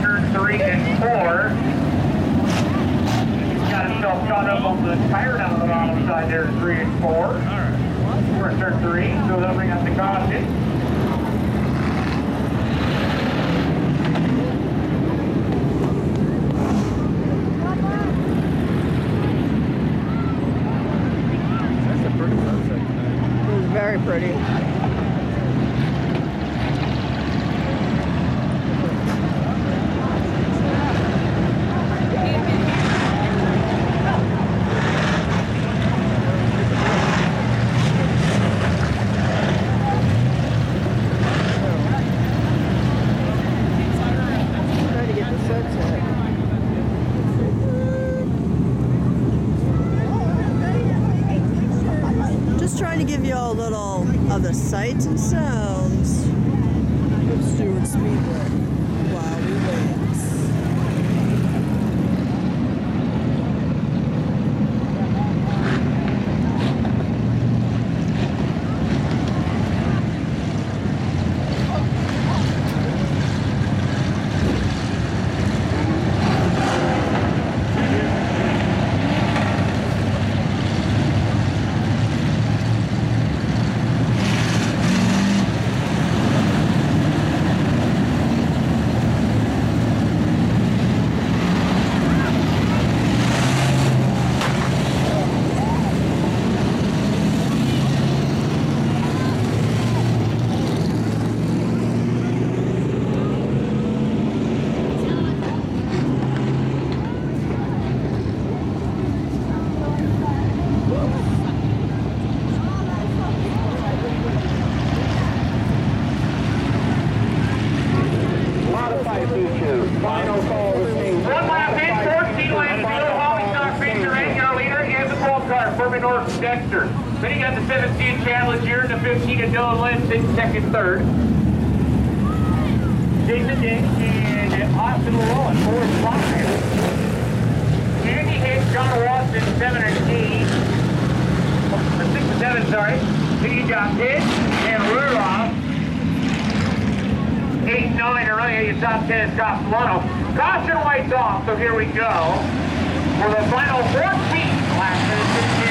through three and four. Got himself caught up on the tire down the bottom side there, three and four. All right. Turn three, so they'll bring up the caution. Very pretty. Little of the sights and sounds Dick and Austin Llewellyn, fourth spot there. Andy Hicks, John Watson, seven and eight. Uh, or six and seven, sorry. Then you got Pitt and Rudolph. Eight, nine are running your top ten Scott Solano. Caution lights off, so here we go. For the final 14 laps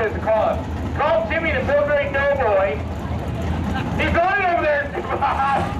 says to call him. Call Jimmy the Pillsbury Doughboy. Eh? He's going over there.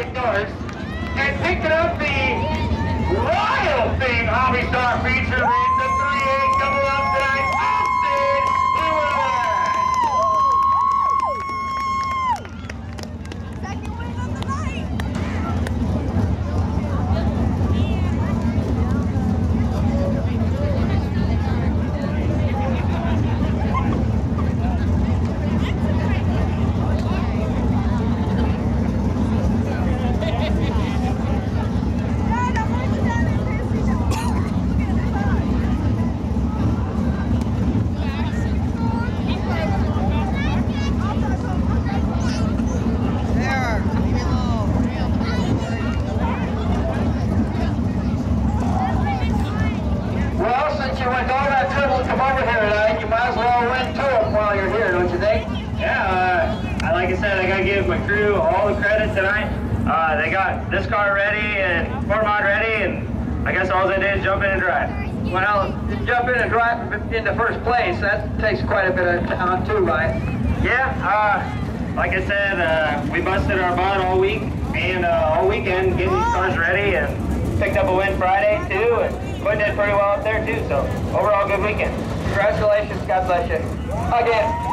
and picking up the royal Thing Hobby Stock feature. This car ready and Sport Mod ready, and I guess all they did is jump in and drive. Well, jump in and drive in the first place, that takes quite a bit of time too, right? Yeah, uh, like I said, uh, we busted our butt all week and uh, all weekend getting these cars ready and picked up a win Friday too, and Quinn did pretty well up there too. So overall, good weekend. Congratulations, God bless you. Again.